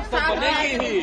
सरकार तो बनेगी ही।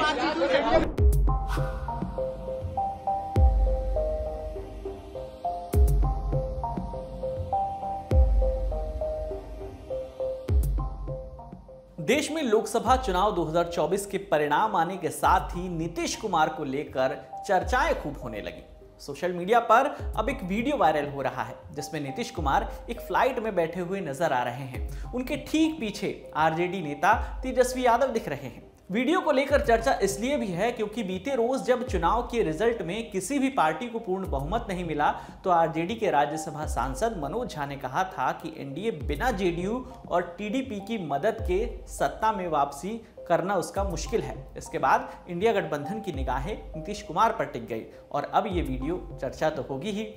देश में लोकसभा चुनाव 2024 के परिणाम आने के साथ ही नीतीश कुमार को लेकर चर्चाएँ खूब होने लगी। सोशल मीडिया पर अब एक वीडियो वायरल हो रहा है, जिसमें नीतीश कुमार एक फ़्लाइट में बैठे हुए नज़र आ रहे हैं। उनके ठीक पीछे आरजेडी नेता तेजस्वी यादव दिख रहे हैं। वीडियो को लेकर चर्चा इसलिए भी है क्योंकि बीते रोज जब चुनाव के रिज़ल्ट में किसी भी पार्टी को पूर्ण बहुमत नहीं मिला तो आरजेडी के राज्यसभा सांसद मनोज झा ने कहा था कि एनडीए बिना जेडीयू और टीडीपी की मदद के सत्ता में वापसी करना उसका मुश्किल है। इसके बाद इंडिया गठबंधन की निगाहें नीतीश कुमार पर टिक गई और अब ये वीडियो चर्चा तो होगी ही।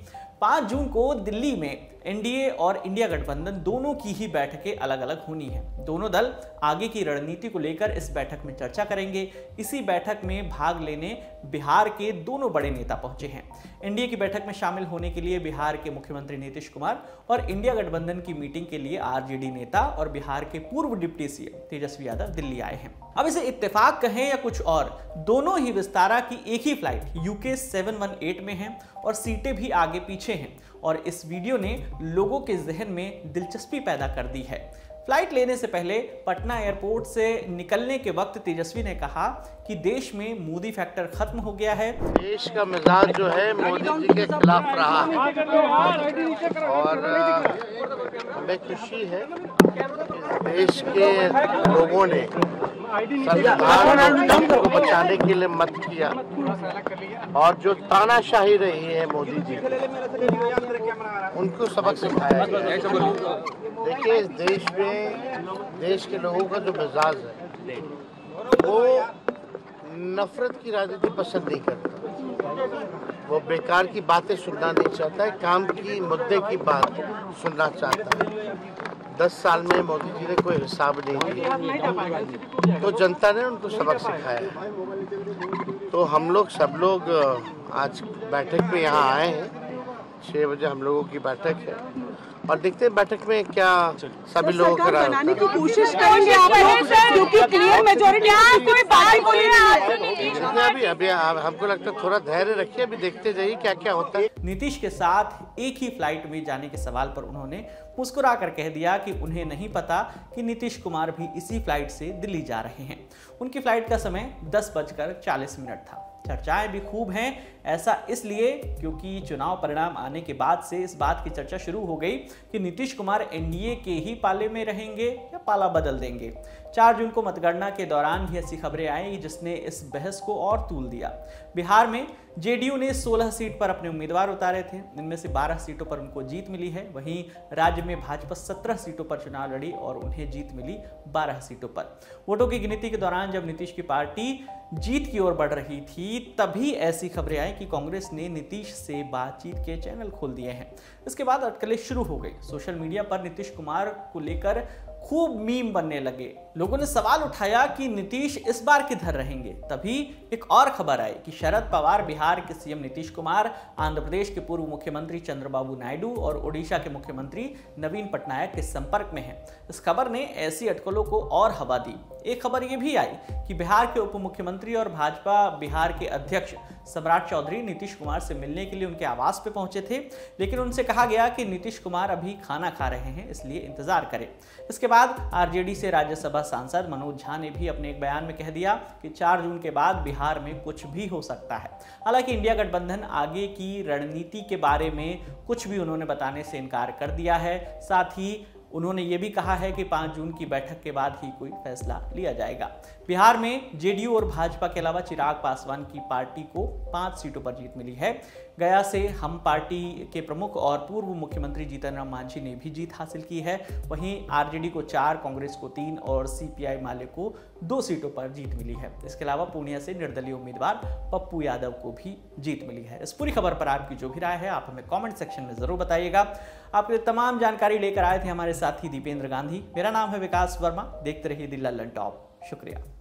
पाँच जून को दिल्ली में एनडीए और इंडिया गठबंधन दोनों की ही बैठकें अलग अलग होनी है। दोनों दल आगे की रणनीति को लेकर इस बैठक में चर्चा करेंगे। इसी बैठक में भाग लेने बिहार के दोनों बड़े नेता पहुँचे हैं। एनडीए की बैठक में शामिल होने के लिए बिहार के मुख्यमंत्री नीतीश कुमार और इंडिया गठबंधन की मीटिंग के लिए आरजेडी नेता और बिहार के पूर्व डिप्टी सीएम तेजस्वी यादव दिल्ली आए हैं। अब इसे इत्तेफाक कहें या कुछ और, दोनों ही विस्तारा की एक ही फ़्लाइट यूके 718 में है और सीटें भी आगे पीछे हैं और इस वीडियो ने लोगों के जहन में दिलचस्पी पैदा कर दी है। फ़्लाइट लेने से पहले पटना एयरपोर्ट से निकलने के वक्त तेजस्वी ने कहा कि देश में मोदी फैक्टर खत्म हो गया है। देश का मिजाज जो है, मोदी जी के खिलाफ रहा। है और हमें खुशी है देश के लोगों ने को बचाने के लिए मत किया। और जो तानाशाही रही है मोदी जी, उनको सबक सिखाया देखिए, इस देश में, देश के लोगों का जो मिजाज है, वो नफरत की राजनीति पसंद नहीं करता। वो बेकार की बातें सुनना नहीं चाहता है, काम की, मुद्दे की बात सुनना चाहता है। दस साल में मोदी जी ने कोई हिसाब नहीं दिया। तो जनता ने उनको सबक सिखाया। तो हम लोग, सब लोग आज बैठक में यहाँ आए हैं। छः बजे हम लोगों की बैठक है। और देखते हैं बैठक में क्या सभी लोगों का बनाने की कोशिश करेंगे आप लोग क्योंकि क्लियर मेजोरिटी कोई देखते अभी अभी हमको लगता है थोड़ा धैर्य रखिए अभी देखते जाइए क्या क्या होता है। नीतीश के साथ एक ही फ़्लाइट में जाने के सवाल पर उन्होंने मुस्कुरा कर कह दिया कि उन्हें नहीं पता कि नीतीश कुमार भी इसी फ़्लाइट से दिल्ली जा रहे हैं। उनकी फ़्लाइट का समय दस बजकर चालीस मिनट था। चर्चाएँ भी खूब हैं। ऐसा इसलिए क्योंकि चुनाव परिणाम आने के बाद से इस बात की चर्चा शुरू हो गई कि नीतीश कुमार एनडीए के ही पाले में रहेंगे या पाला बदल देंगे। चार जून को मतगणना के दौरान भी ऐसी खबरें आई जिसने इस बहस को और तूल दिया। बिहार में जेडीयू ने 16 सीट पर अपने उम्मीदवार उतारे थे। इनमें से 12 सीटों पर उनको जीत मिली है। वहीं राज्य में भाजपा 17 सीटों पर चुनाव लड़ी और उन्हें जीत मिली 12 सीटों पर। वोटों की गिनती के दौरान जब नीतीश की पार्टी जीत की ओर बढ़ रही थी तभी ऐसी खबरें आई कि कांग्रेस ने नीतीश से बातचीत के चैनल खोल दिए हैं। इसके बाद अटकलें शुरू हो गई। सोशल मीडिया पर नीतीश कुमार को लेकर खूब मीम बनने लगे। लोगों ने सवाल उठाया कि नीतीश इस बार किधर रहेंगे। तभी एक और खबर आई कि शरद पवार बिहार के सीएम नीतीश कुमार, आंध्र प्रदेश के पूर्व मुख्यमंत्री चंद्रबाबू नायडू और ओडिशा के मुख्यमंत्री नवीन पटनायक के संपर्क में हैं। इस खबर ने ऐसी अटकलों को और हवा दी। एक खबर ये भी आई कि बिहार के उप मुख्यमंत्री और भाजपा बिहार के अध्यक्ष सम्राट चौधरी नीतीश कुमार से मिलने के लिए उनके आवास पर पहुँचे थे, लेकिन उनसे कहा गया कि नीतीश कुमार अभी खाना खा रहे हैं, इसलिए इंतज़ार करें। इसके बाद आरजेडी से राज्यसभा सांसद मनोज झा ने भी अपने एक बयान में कह दिया कि 4 जून के बाद बिहार में कुछ भी हो सकता है। हालाँकि इंडिया गठबंधन आगे की रणनीति के बारे में कुछ भी उन्होंने बताने से इनकार कर दिया है। साथ ही उन्होंने ये भी कहा है कि 5 जून की बैठक के बाद ही कोई फैसला लिया जाएगा। बिहार में जेडीयू और भाजपा के अलावा चिराग पासवान की पार्टी को पाँच सीटों पर जीत मिली है। गया से हम पार्टी के प्रमुख और पूर्व मुख्यमंत्री जीतन राम मांझी ने भी जीत हासिल की है। वहीं आरजेडी को चार, कांग्रेस को तीन और सीपीआई माले को दो सीटों पर जीत मिली है। इसके अलावा पूर्णिया से निर्दलीय उम्मीदवार पप्पू यादव को भी जीत मिली है। इस पूरी खबर पर आपकी जो भी राय है, आप हमें कॉमेंट सेक्शन में ज़रूर बताइएगा। लिए तमाम जानकारी लेकर आए थे हमारे साथी दीपेंद्र गांधी। मेरा नाम है विकास वर्मा। देखते रहिए दिल्ला टॉप। शुक्रिया।